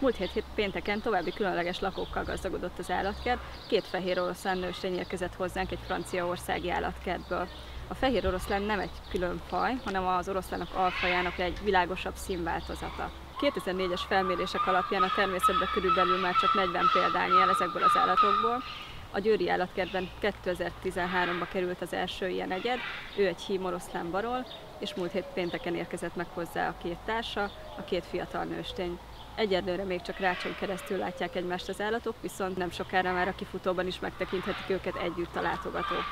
Múlt hét, hét pénteken további különleges lakókkal gazdagodott az állatkert, két fehér oroszlán nőstény érkezett hozzánk egy franciaországi állatkertből. A fehér oroszlán nem egy külön faj, hanem az oroszlánok alfajának egy világosabb színváltozata. 2004-es felmérések alapján a természetben körülbelül már csak 40 példányi el ezekből az állatokból. A Győri állatkertben 2013-ba került az első ilyen egyed, ő egy hím oroszlán barol, és múlt hét pénteken érkezett meg hozzá a két társa, a két fiatal nőstény. Egyelőre még csak rácson keresztül látják egymást az állatok, viszont nem sokára már a kifutóban is megtekinthetik őket együtt a látogatók.